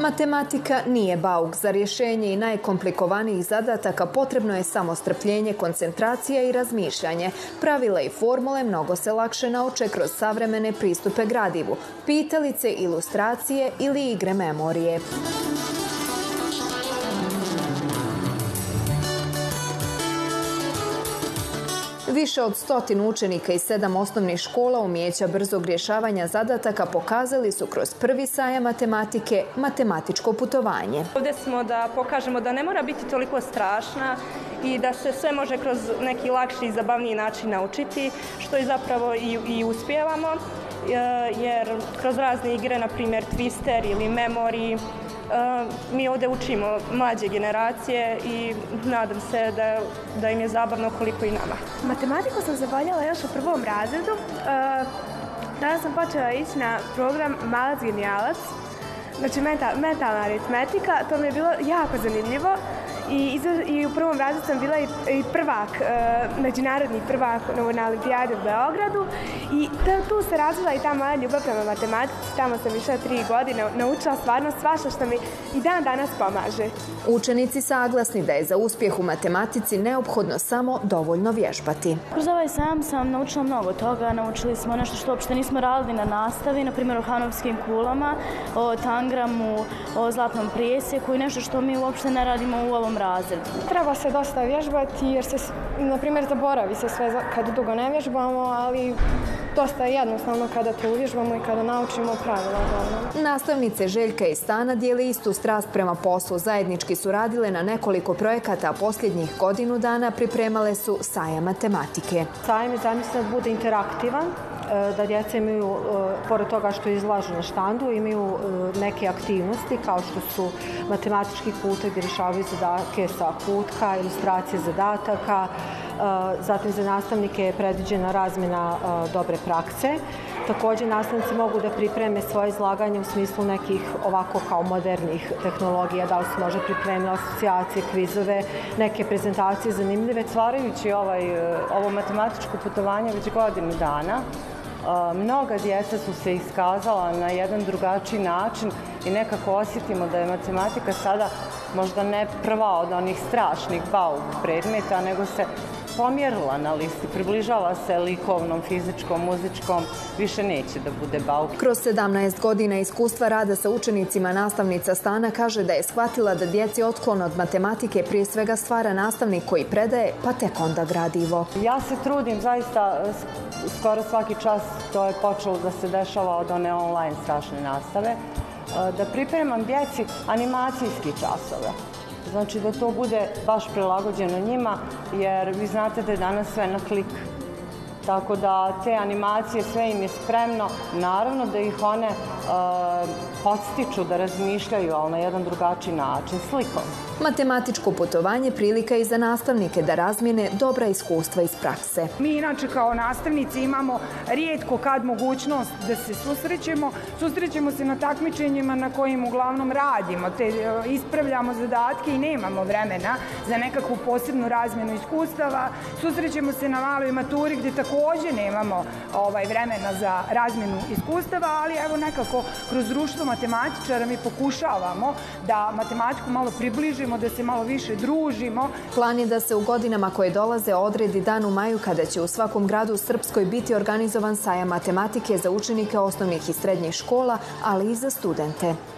Matematika nije bauk. Za rješenje i najkomplikovanijih zadataka potrebno je samo strpljenje, koncentracija i razmišljanje. Pravila i formule mnogo se lakše nauče kroz savremene pristupe gradivu, pitalice, ilustracije ili igre memorije. Više od stotinu učenika iz sedam osnovnih škola umijeća brzog rješavanja zadataka pokazali su kroz prvi sajam matematike matematičko putovanje. Ovdje smo da pokažemo da ne mora biti toliko strašna i da se sve može kroz neki lakši i zabavniji način naučiti, što i zapravo i, i uspijevamo, e, jer kroz razne igre, na primjer Twister ili Memory, mi ovdje učimo mlađe generacije i nadam se da, da im je zabavno koliko i nama. Matematiku sam zavoljela još u prvom razredu. Tada sam počela ići na program Malac genijalac, znači mentalna aritmetika. To mi je bilo jako zanimljivo i, i u prvom razredu sam bila i, prvak, e, međunarodni prvak na olimpijadi u Beogradu i tu se razvila i ta moja ljubav prema matematici, tamo sam išla tri godine, naučila stvarno svašta što mi i dan danas pomaže. Učenici saglasni da je za uspjeh u matematici neophodno samo dovoljno vježbati. Kroz ovaj sam sam naučila mnogo toga, naučili smo nešto što uopšte nismo radili na nastavi, na primjer o hanovskim kulama, o tangramu, o zlatnom prijesjeku i nešto što mi uopšte ne radimo u ovom razred. Treba se dosta vježbati jer se, na primjer, zaboravi se sve kad dugo ne vježbamo, ali dosta je jednostavno kada to uvježbamo i kada naučimo pravila. Nastavnice Željka i Stana dijeli istu strast prema poslu. Zajednički su radile na nekoliko projekata, a posljednjih godinu dana pripremale su saja matematike. Sajam je zamisleno da bude interaktivan, da djeca imaju, e, pored toga što izlažu na štandu, imaju e, neke aktivnosti kao što su matematički kutak gdje rješavaju zadatke sa kutka, ilustracije zadataka, zatim za nastavnike je predviđena razmjena dobre prakse. Također nastavnici mogu da pripreme svoje izlaganje u smislu nekih ovako kao modernih tehnologija, da li su možda pripremili asocijacije, kvizove, neke prezentacije zanimljive. Stvarajući ovaj, ovo matematičko putovanje već godinu dana, Mnoga djeca su se iskazala na jedan drugačiji način i nekako osjetimo da je matematika sada možda ne prva od onih strašnih bauk predmeta, nego se pomjerila na listi, približava se likovnom, fizičkom, muzičkom, više neće da bude bauk. Kroz 17 godina iskustva rada sa učenicima nastavnica Stana kaže da je shvatila da djeci otklon od matematike prije svega stvara nastavnik koji predaje, pa tek onda gradivo. Ja se trudim zaista skoro svaki čas to je počelo da se dešava od one online strašne nastave, da pripremam djeci animacijski časove. Znači da to bude baš prilagođeno njima, jer vi znate da je danas sve na klik. Tako da te animacije, sve im je spremno. Naravno da ih one e, podstiču da razmišljaju, ali na jedan drugačiji način, slikom. Matematičko putovanje prilika i za nastavnike da razmijene dobra iskustva iz prakse. Mi inače kao nastavnici imamo rijetko kad mogućnost da se susrećemo. Susrećemo se na takmičenjima na kojim uglavnom radimo, te e, ispravljamo zadatke i nemamo vremena za nekakvu posebnu razmjenu iskustava. Susrećemo se na maloj maturi gdje također nemamo ovaj, vremena za razmjenu iskustava, ali evo nekako kroz društvo matematičara mi pokušavamo da matematiku malo približimo da se malo više družimo. Plan je da se u godinama koje dolaze odredi dan u maju kada će u svakom gradu u Srpskoj biti organizovan sajam matematike za učenike osnovnih i srednjih škola, ali i za studente.